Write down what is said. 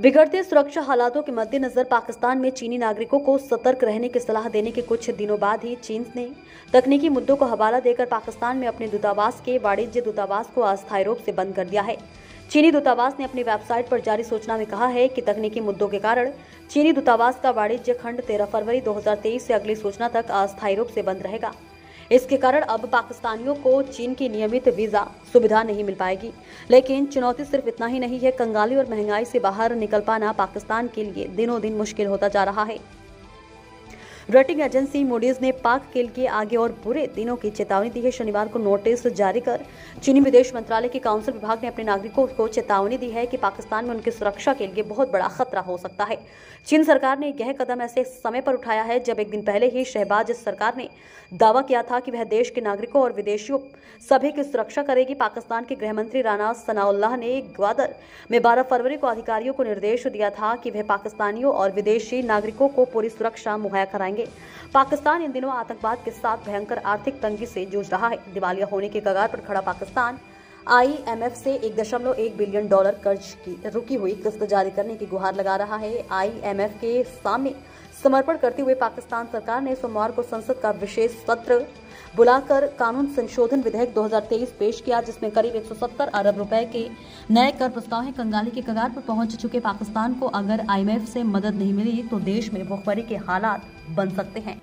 बिगड़ते सुरक्षा हालातों के मद्देनजर पाकिस्तान में चीनी नागरिकों को सतर्क रहने की सलाह देने के कुछ दिनों बाद ही चीन ने तकनीकी मुद्दों को हवाला देकर पाकिस्तान में अपने दूतावास के वाणिज्य दूतावास को अस्थायी रूप से बंद कर दिया है। चीनी दूतावास ने अपनी वेबसाइट पर जारी सूचना में कहा है कि तकनीकी मुद्दों के कारण चीनी दूतावास का वाणिज्य खंड 13 फरवरी 2023 से अगली सूचना तक अस्थायी रूप से बंद रहेगा। इसके कारण अब पाकिस्तानियों को चीन की नियमित वीज़ा सुविधा नहीं मिल पाएगी। लेकिन चुनौती सिर्फ़ इतना ही नहीं है, कंगाली और महँगाई से बाहर निकल पाना पाकिस्तान के लिए दिनों दिन मुश्किल होता जा रहा है। रेटिंग एजेंसी मूडीज ने पाक के लिए आगे और बुरे दिनों की चेतावनी दी है। शनिवार को नोटिस जारी कर चीनी विदेश मंत्रालय के काउंसिल विभाग ने अपने नागरिकों को चेतावनी दी है कि पाकिस्तान में उनकी सुरक्षा के लिए बहुत बड़ा खतरा हो सकता है। चीन सरकार ने यह कदम ऐसे समय पर उठाया है जब एक दिन पहले ही शहबाज सरकार ने दावा किया था कि वह देश के नागरिकों और विदेशियों सभी की सुरक्षा करेगी। पाकिस्तान के गृह मंत्री राना सनाउल्लाह ने ग्वादर में बारह फरवरी को अधिकारियों को निर्देश दिया था कि वह पाकिस्तानियों और विदेशी नागरिकों को पूरी सुरक्षा मुहैया कराएँगे। करेंगे पाकिस्तान इन दिनों आतंकवाद के साथ भयंकर आर्थिक तंगी से जूझ रहा है। दिवालिया होने के कगार पर खड़ा पाकिस्तान आईएमएफ से एक दशमलव एक बिलियन डॉलर कर्ज की, रुकी हुई किस्त जारी करने की गुहार लगा रहा है। आईएमएफ के सामने समर्पण करते हुए पाकिस्तान सरकार ने सोमवार को संसद का विशेष सत्र बुलाकर कानून संशोधन विधेयक 2023 पेश किया, जिसमें करीब 170 अरब रुपए के नए कर प्रस्ताव है। कंगाली के कगार पर पहुँच चुके पाकिस्तान को अगर आईएमएफ से मदद नहीं मिली तो देश में भुखमरी के हालात बन सकते हैं।